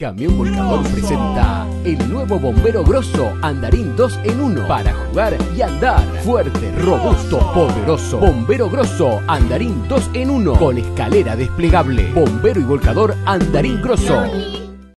Camión Volcador presenta el nuevo Bombero Grosso Andarín 2 en 1 para jugar y andar. Fuerte, robusto, poderoso. Bombero Grosso Andarín 2 en 1 con escalera desplegable. Bombero y Volcador Andarín Grosso.